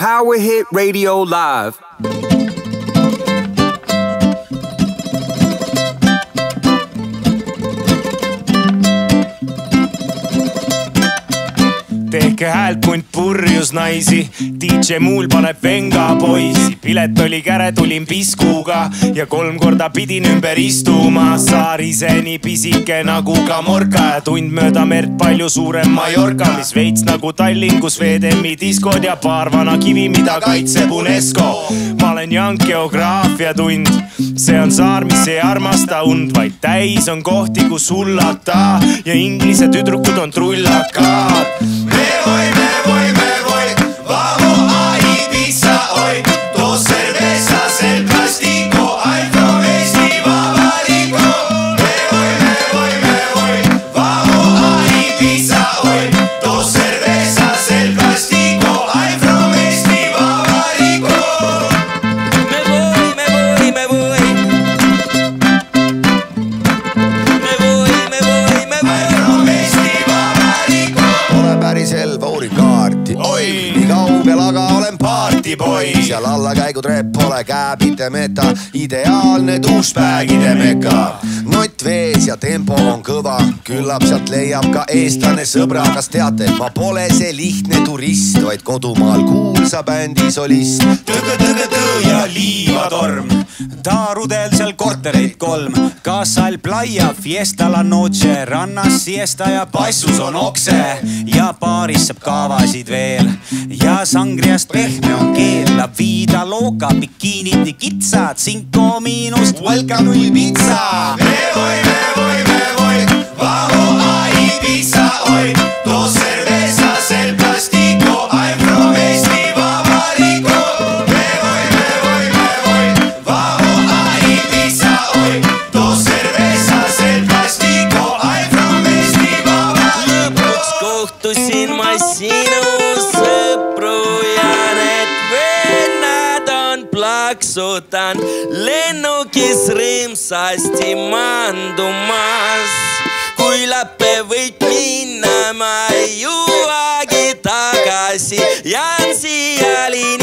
Power Hit Radio Live. Tehke häält punt purjus naisi, DJ Muul paneb venga poisi, pilet oli käre, tulin piskuga ja kolm korda pidin ümber istuma. saar ise nii pisike nagu Kamorka ja tund mööda merd palju suurem Mallorca, mis veits nagu Tallinn, kus VDM-i diskod ja paar vana kivi, mida kaitseb UNESCO. ma olen jank geograafiatund, see on saar, mis ei armasta und, vaid täis on kohti, kus hullata ja inglise tüdrukud on trullakad. Partiboi. seal allakäigutrepp pole käepite meta, ideaalne dušbägide meka. nott vees ja tempo on kõva, küllap sealt leiab ka eestlane sõbra, kas teate, ma pole see lihtne turist, vaid kodumaal kuulsa bändi solist. tõgõ-tõgõ-tõõ ja liivatorm. taarudel seal kortereid kolm, Casal Playa, Fiesta la noche, rannas siesta ja passus on okse ja baaris saab kaavasid veel ja sangriast pehme on keel, La vida loca, bikiinid kitsad, cinco miinust, welcome to Ibiza. Me voy, me voy, me voy, vamos a Ibiza hoy. Dos cervezas, el plástico, I'm from Estivabarico. Me voy, me voy, on plaksutan lennukis rõõmsasti maandumas. kui lappe võid minna, ma ei jõuagi tagasi, jään siiani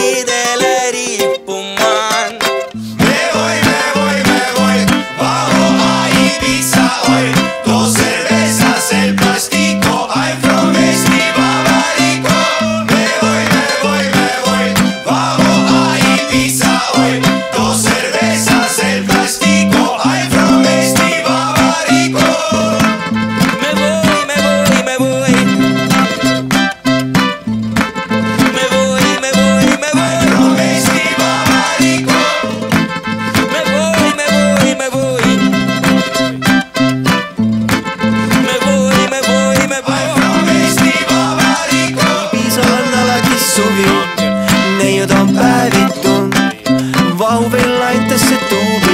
se toma.